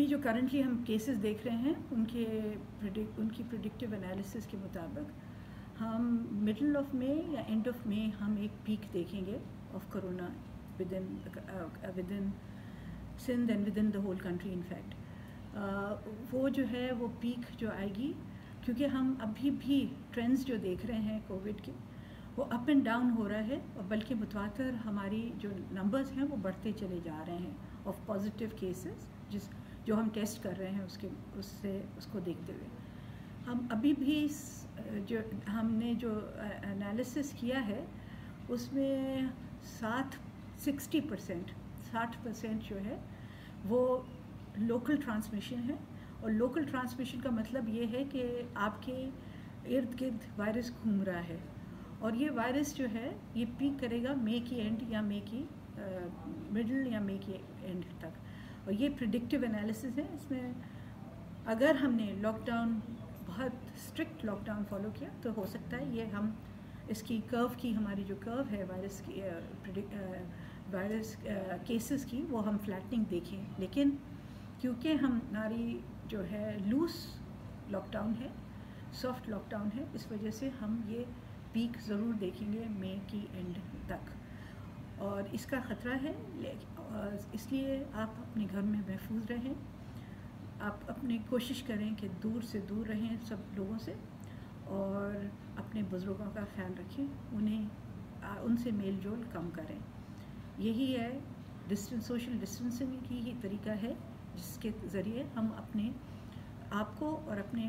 अभी जो करंटली हम केसेस देख रहे हैं, उनके प्रिडिक्ट उनकी प्रिडिक्टिव एनालिसिस के मुताबिक, हम मिडल ऑफ़ मे या एंड ऑफ़ मे हम एक पीक देखेंगे of corona within within Sindh and within the whole country in fact वो जो है, वो पीक जो आएगी, क्योंकि हम अभी भी ट्रेंड्स जो देख रहे हैं कोविड के, वो अप एंड डाउन हो रहा है, और बल्कि मुतवातर हमारी जो नंबर्स हैं, वो बढ़ते चले जा रहे हैं ऑफ़ पॉजिटिव केसेस जिस जो हम टेस्ट कर रहे हैं उसके, उससे, उसको देखते हुए। हम अभी भी जो हमने जो एनालिसिस किया है, उसमें साठ सिक्सटी परसेंट साठ परसेंट जो है, वो लोकल ट्रांसमिशन है। और लोकल ट्रांसमिशन का मतलब ये है कि आपके इर्द गिर्द वायरस घूम रहा है। और ये वायरस जो है, ये पीक करेगा मई की एंड या मे की मिडल या मई की एंड तक। और ये प्रिडिक्टिव एनालिसिस है, इसमें अगर हमने लॉकडाउन बहुत स्ट्रिक्ट लॉकडाउन फॉलो किया तो हो सकता है ये हम, इसकी कर्व की, हमारी जो कर्व है वायरस की वायरस केसेस की, वो हम फ्लैटनिंग देखें। लेकिन क्योंकि हम हमारी जो है लूज लॉकडाउन है सॉफ्ट लॉकडाउन है, इस वजह से हम ये पीक ज़रूर देखेंगे मई की एंड तक। और इसका ख़तरा है इसलिए आप अपने घर में महफूज रहें। आप अपने कोशिश करें कि दूर से दूर रहें सब लोगों से और अपने बुज़ुर्गों का ख्याल रखें, उन्हें उनसे मेल जोल कम करें। यही है, डिस्टेंस, सोशल डिस्टेंसिंग की ही तरीका है, जिसके ज़रिए हम अपने आप को और अपने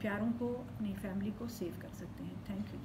प्यारों को, अपनी फैमिली को सेव कर सकते हैं। Thank you.